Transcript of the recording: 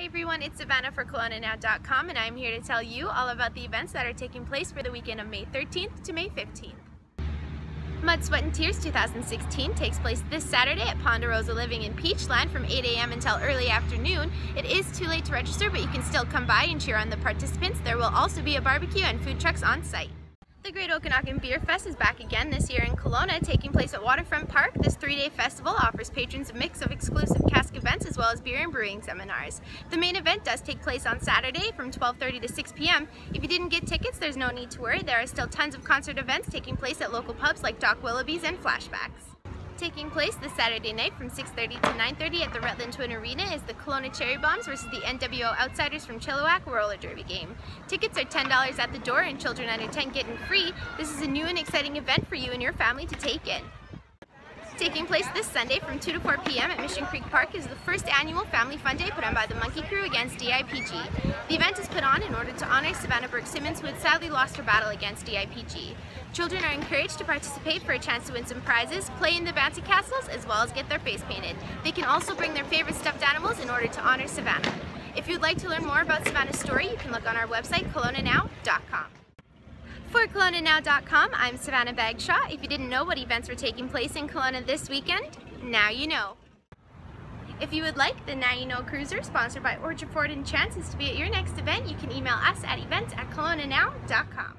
Hi everyone, it's Savannah for KelownaNow.com and I'm here to tell you all about the events that are taking place for the weekend of May 13th to May 15th. Mud, Sweat and Tears 2016 takes place this Saturday at Ponderosa Living in Peachland from 8 a.m. until early afternoon. It is too late to register, but you can still come by and cheer on the participants. There will also be a barbecue and food trucks on site. The Great Okanagan Beer Fest is back again this year in Kelowna, taking place at Waterfront Park. This three-day festival offers patrons a mix of exclusive cask events as well as beer and brewing seminars. The main event does take place on Saturday from 12.30 to 6 p.m. If you didn't get tickets, there's no need to worry. There are still tons of concert events taking place at local pubs like Doc Willoughby's and Flashbacks taking place this Saturday night from 6.30 to 9.30 at the Rutland Twin Arena is the Kelowna Cherry Bombs versus the NWO Outsiders from Chilliwack roller derby game. Tickets are $10 at the door and children under 10 get in free. This is a new and exciting event for you and your family to take in. Taking place this Sunday from 2 to 4 p.m. at Mission Creek Park is the first annual Family Fun Day put on by the Monkey Crew against DIPG. The event is put on in order to honor Savannah Burke Simmons who had sadly lost her battle against DIPG. Children are encouraged to participate for a chance to win some prizes, play in the bouncy castles, as well as get their face painted. They can also bring their favorite stuffed animals in order to honor Savannah. If you'd like to learn more about Savannah's story, you can look on our website, KelownaNow.com. For KelownaNow.com, I'm Savannah Bagshaw. If you didn't know what events were taking place in Kelowna this weekend, now you know. If you would like the Now You Know Cruiser, sponsored by Orchard Ford and Chances to be at your next event, you can email us at events at KelownaNow.com.